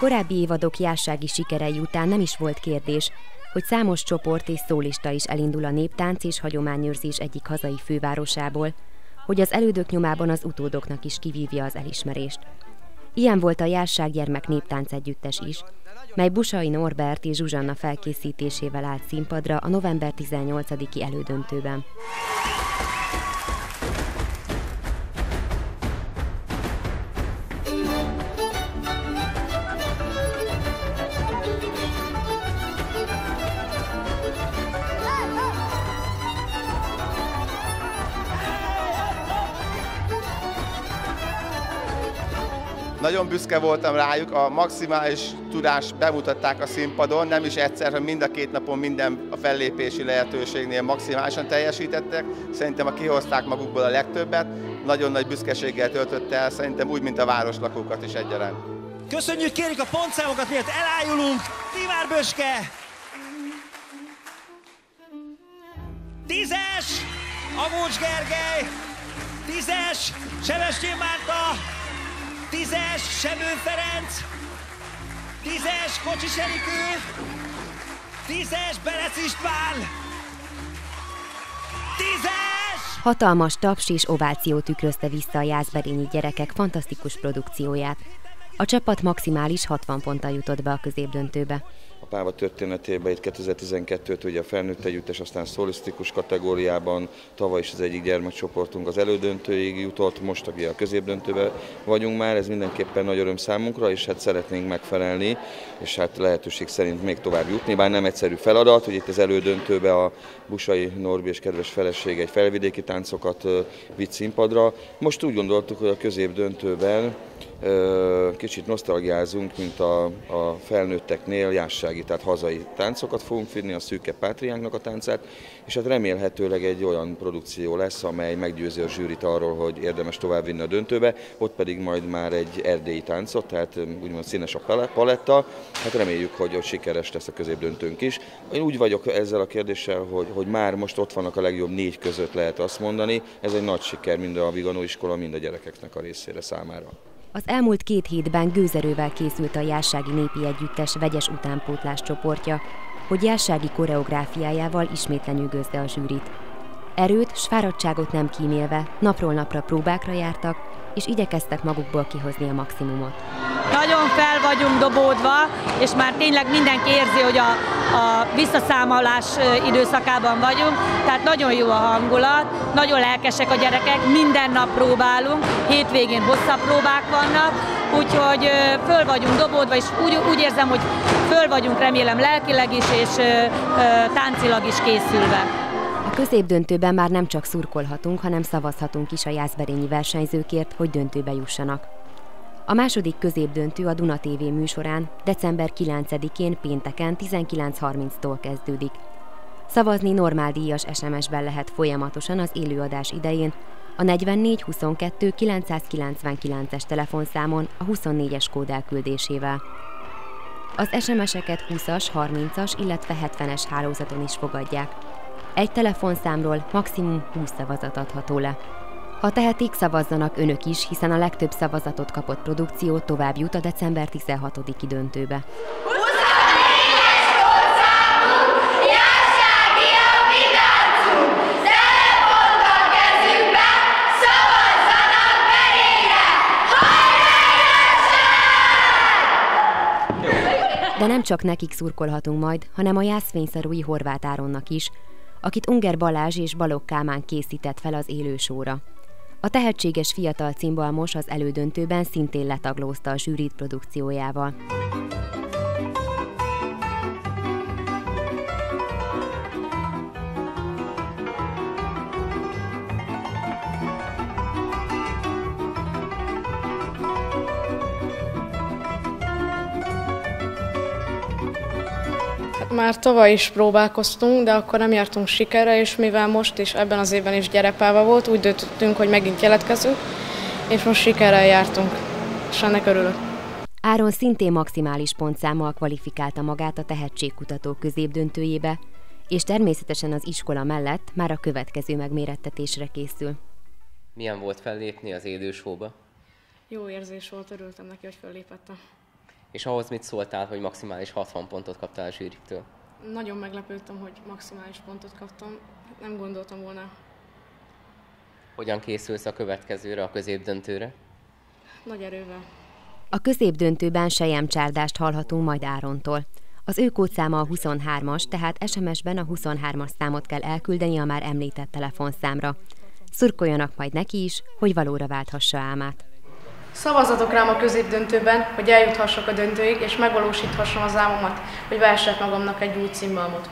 korábbi évadok jársági sikerei után nem is volt kérdés, hogy számos csoport és szólista is elindul a néptánc és hagyományőrzés egyik hazai fővárosából, hogy az elődök nyomában az utódoknak is kivívja az elismerést. Ilyen volt a Járság Gyermek Néptánc Együttes is, mely Busai Norbert és Zsuzsanna felkészítésével állt színpadra a november 18-i elődöntőben. Nagyon büszke voltam rájuk, a maximális tudást bemutatták a színpadon, nem is egyszer, hogy mind a két napon minden a fellépési lehetőségnél maximálisan teljesítettek. Szerintem a kihozták magukból a legtöbbet, nagyon nagy büszkeséggel töltötte el, szerintem úgy, mint a városlakókat is egyaránt. Köszönjük, kérjük a pontszámokat, miért elájulunk. Tivár Böske! Tízes! Agócs Gergely! Tízes! Sebestyén Márta! Tízes, Semő Ferenc. Tízes, Kocsis Erikő. Tízes, Berec István. Tízes! Hatalmas taps és ováció tükrözte vissza a jászberényi gyerekek fantasztikus produkcióját. A csapat maximális 60 ponttal jutott be a középdöntőbe. Páva történetében itt 2012-t ugye a felnőtt együttes, aztán szolisztikus kategóriában, tavaly is az egyik gyermekcsoportunk az elődöntőig jutott, most aki a középdöntőbe vagyunk már, ez mindenképpen nagy öröm számunkra, és hát szeretnénk megfelelni, és hát lehetőség szerint még tovább jutni, bár nem egyszerű feladat, hogy itt az elődöntőbe a Busai Norbi és kedves feleség egy felvidéki táncokat vitt színpadra. Most úgy gondoltuk, hogy a középdöntőben kicsit nosztalgiázunk, mint a, a felnőtteknél jássági, tehát hazai táncokat fogunk vinni, a szűke pátriánknak a táncát, és hát remélhetőleg egy olyan produkció lesz, amely meggyőzi a zsűrit arról, hogy érdemes továbbvinni a döntőbe, ott pedig majd már egy erdélyi táncot, tehát úgymond színes a paletta, hát reméljük, hogy, hogy sikeres lesz a középdöntőnk is. Én úgy vagyok ezzel a kérdéssel, hogy, hogy már most ott vannak a legjobb négy között lehet azt mondani, ez egy nagy siker mind a Viganó iskola, mind a gyerekeknek a részére számára. Az elmúlt két hétben gőzerővel készült a Jársági Népi Együttes vegyes utánpótlás csoportja, hogy jársági koreográfiájával ismét lenyűgözde a zsűrit. Erőt s fáradtságot nem kímélve, napról napra próbákra jártak, és igyekeztek magukból kihozni a maximumot. Nagyon fel vagyunk dobódva, és már tényleg mindenki érzi, hogy a, a visszaszámolás időszakában vagyunk, tehát nagyon jó a hangulat, nagyon lelkesek a gyerekek, minden nap próbálunk, hétvégén hosszabb próbák vannak, úgyhogy föl vagyunk dobódva, és úgy, úgy érzem, hogy föl vagyunk remélem lelkileg is, és táncilag is készülve. A középdöntőben már nem csak szurkolhatunk, hanem szavazhatunk is a jászberényi versenyzőkért, hogy döntőbe jussanak. A második középdöntő a Duna TV műsorán december 9-én pénteken 19.30-tól kezdődik. Szavazni normál díjas SMS-ben lehet folyamatosan az élőadás idején, a 44 22 999-es telefonszámon a 24-es kód elküldésével. Az SMS-eket 20-as, 30-as, illetve 70-es hálózaton is fogadják. Egy telefonszámról maximum 20 szavazat adható le. Ha tehetik, szavazzanak önök is, hiszen a legtöbb szavazatot kapott produkció tovább jut a december 16-i döntőbe. De nem csak nekik szurkolhatunk majd, hanem a jászfényszerúi Horváth Áronnak is, akit Unger Balázs és Balogh Kálmán készített fel az élősóra. A tehetséges fiatal cimbalmos az elődöntőben szintén letaglózta a zsűrit produkciójával. Már tavaly is próbálkoztunk, de akkor nem jártunk sikerre, és mivel most is ebben az évben is gyerepáva volt, úgy döntöttünk, hogy megint jelentkezünk, és most sikerrel jártunk, és ennek örülök. Áron szintén maximális pontszámmal kvalifikálta magát a tehetségkutató középdöntőjébe, és természetesen az iskola mellett már a következő megmérettetésre készül. Milyen volt fellépni az élősóba? Jó érzés volt, örültem neki, hogy fellépettem. És ahhoz mit szóltál, hogy maximális 60 pontot kaptál a zsűriktől? Nagyon meglepődtem, hogy maximális pontot kaptam. Nem gondoltam volna. Hogyan készülsz a következőre, a középdöntőre? Nagy erővel. A középdöntőben Sejem Csárdást hallhatunk majd Árontól. Az ő kódszáma a 23-as, tehát SMS-ben a 23-as számot kell elküldeni a már említett telefonszámra. Szurkoljanak majd neki is, hogy valóra válthassa álmát. Szavazatok rám a középdöntőben, hogy eljuthassak a döntőig, és megvalósíthassam az álmomat, hogy vehessek magamnak egy új címbalmot.